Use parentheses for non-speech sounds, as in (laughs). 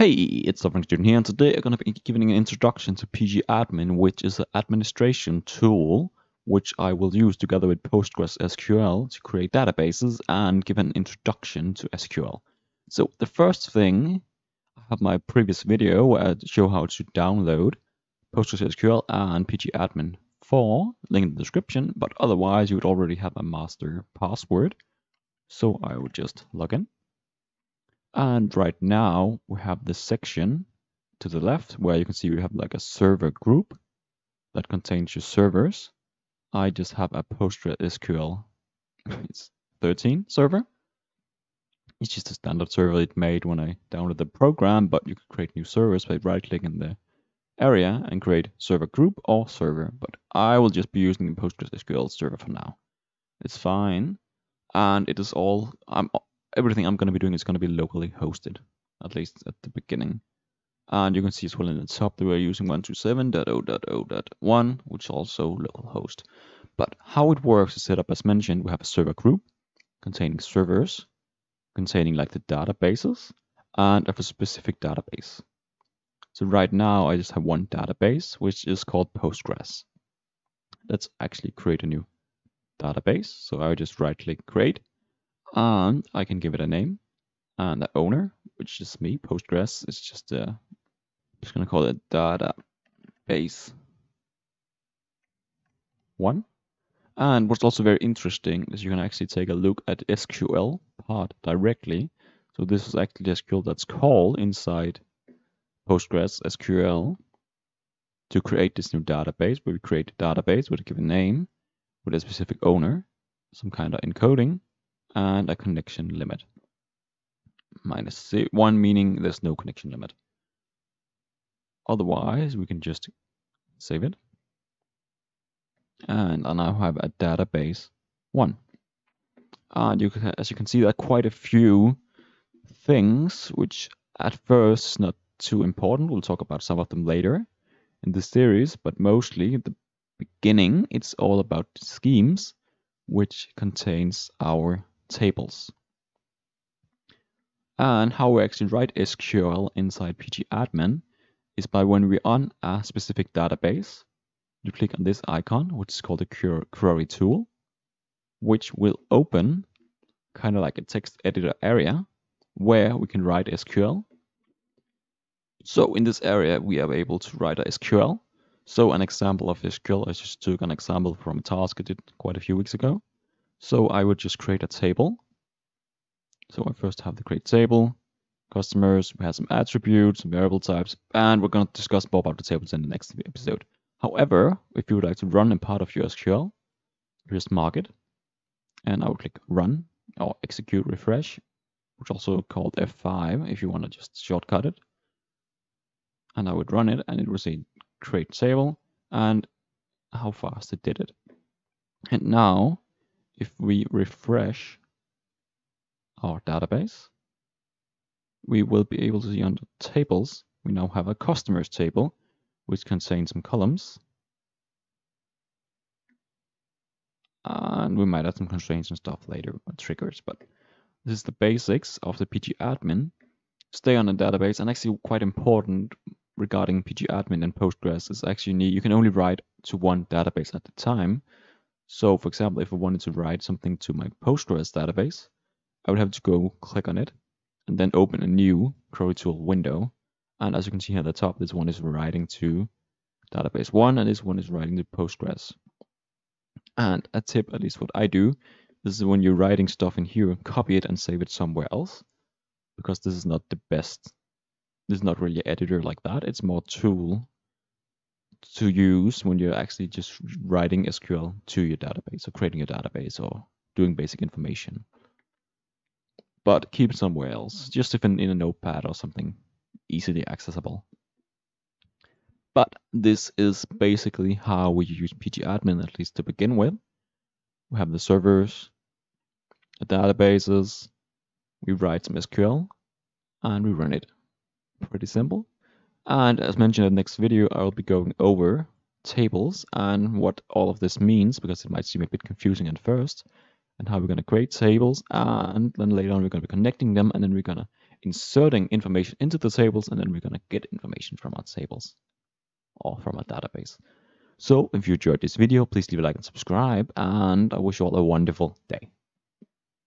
Hey, it's Sovereign Student here, and today I'm going to be giving an introduction to pgadmin, which is an administration tool which I will use together with PostgreSQL to create databases and give an introduction to SQL. So the first thing, I have my previous video where I show how to download PostgreSQL and pgadmin 4, link in the description, but otherwise you would already have a master password. So I would just log in. And right now we have this section to the left where you can see we have like a server group that contains your servers. I just have a PostgreSQL (laughs) it's 13 server. It's just a standard server it made when I downloaded the program, but you can create new servers by right clicking the area and create server group or server. But I will just be using the PostgreSQL server for now. It's fine. And it is all, I'm everything I'm going to be doing is going to be locally hosted, at least at the beginning. And you can see as well in the top that we're using 127.0.0.1, which is also localhost. But how it works is set up as mentioned, we have a server group containing servers, containing like the databases, and of a specific database. So right now I just have one database, which is called Postgres. Let's actually create a new database. So I just right click create and I can give it a name and the owner, which is me, Postgres, is just uh, just gonna call it database one. And what's also very interesting is you can actually take a look at SQL part directly. So this is actually SQL that's called inside Postgres SQL to create this new database, where we create a database with a given name, with a specific owner, some kind of encoding, and a connection limit. Minus 1 meaning there's no connection limit. Otherwise, we can just save it. And I now have a database 1. And you can, as you can see, there are quite a few things which at first not too important. We'll talk about some of them later in this series, but mostly at the beginning, it's all about schemes, which contains our tables. And how we actually write SQL inside pgadmin is by when we're on a specific database, you click on this icon, which is called the query tool, which will open kind of like a text editor area where we can write SQL. So in this area, we are able to write a SQL. So an example of SQL, I just took an example from a task I did quite a few weeks ago. So I would just create a table. So I first have the create table, customers, we have some attributes, some variable types, and we're going to discuss more about the tables in the next episode. However, if you would like to run in part of your SQL, just mark it, and I would click run or execute refresh, which also called F5 if you want to just shortcut it. And I would run it and it will say create table and how fast it did it. And now if we refresh our database, we will be able to see under tables, we now have a customers table, which contains some columns. And we might add some constraints and stuff later, uh, triggers, but this is the basics of the pgadmin. Stay on the database, and actually quite important regarding pgadmin and Postgres is actually you can only write to one database at a time. So for example, if I wanted to write something to my Postgres database, I would have to go click on it and then open a new query tool window. And as you can see here at the top, this one is writing to database one and this one is writing to Postgres. And a tip, at least what I do, this is when you're writing stuff in here, copy it and save it somewhere else because this is not the best. This is not really an editor like that. It's more tool to use when you're actually just writing SQL to your database or creating a database or doing basic information. But keep it somewhere else, just if in, in a notepad or something easily accessible. But this is basically how we use pgadmin, at least to begin with. We have the servers, the databases, we write some SQL, and we run it. Pretty simple. And as mentioned in the next video, I will be going over tables and what all of this means because it might seem a bit confusing at first and how we're going to create tables and then later on we're going to be connecting them and then we're going to inserting information into the tables, and then we're going to get information from our tables or from our database. So if you enjoyed this video, please leave a like and subscribe, and I wish you all a wonderful day.